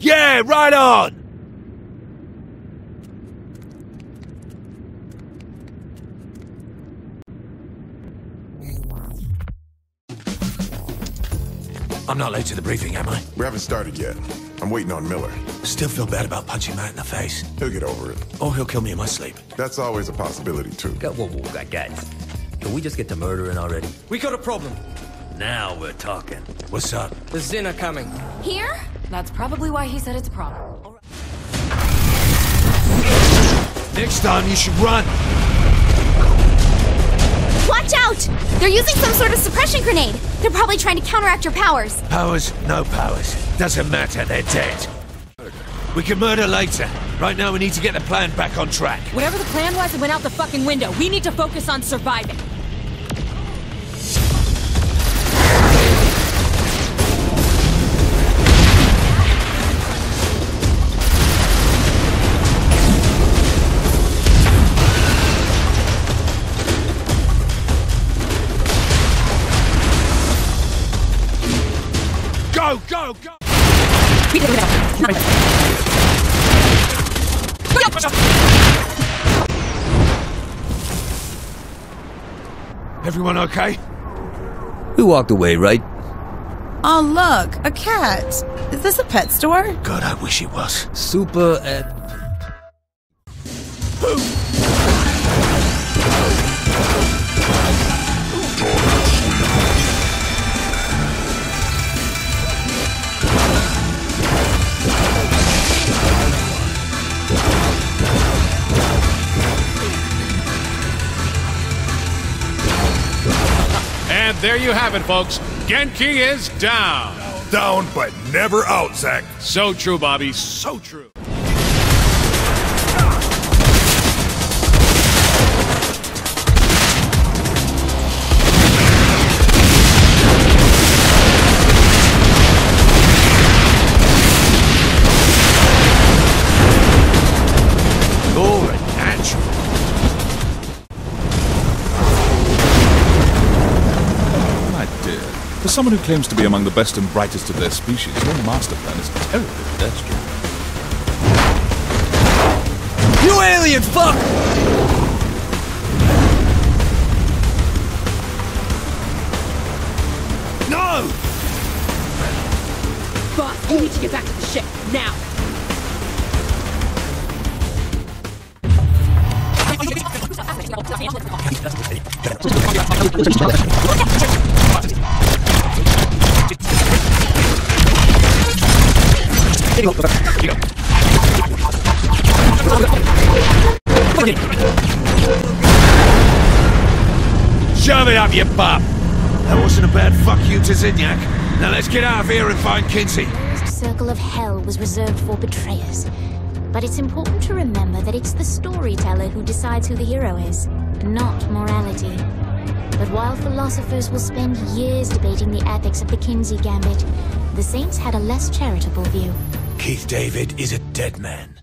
Yeah, right on! I'm not late to the briefing, am I? We haven't started yet. I'm waiting on Miller. Still feel bad about punching Matt in the face. He'll get over it. Or he'll kill me in my sleep. That's always a possibility, too. Got, whoa, whoa, whoa, guys. Can we just get to murdering already? We got a problem. Now we're talking. What's up? The Zin are coming. Here? That's probably why he said it's a problem. Next time you should run. Watch out! They're using some sort of suppression grenade. They're probably trying to counteract your powers. Powers, no powers. Doesn't matter, they're dead. We can murder later. Right now we need to get the plan back on track. Whatever the plan was, it went out the fucking window. We need to focus on surviving. Go, go, go! Everyone okay? We walked away, right? Oh, look, a cat. Is this a pet store? God, I wish it was. Super at. And there you have it, folks. Genki is down. Down, but never out, Zach. So true, Bobby. So true. For someone who claims to be among the best and brightest of their species, your master plan is terribly pedestrian. You alien fuck! No! Boss, you need to get back to the ship, now! Shove it up, you bum! That wasn't a bad fuck you to Zinyak. Now let's get out of here and find Kinzie. The circle of hell was reserved for betrayers. But it's important to remember that it's the storyteller who decides who the hero is, not morality. But while philosophers will spend years debating the ethics of the Kinzie Gambit, the Saints had a less charitable view. Keith David is a dead man.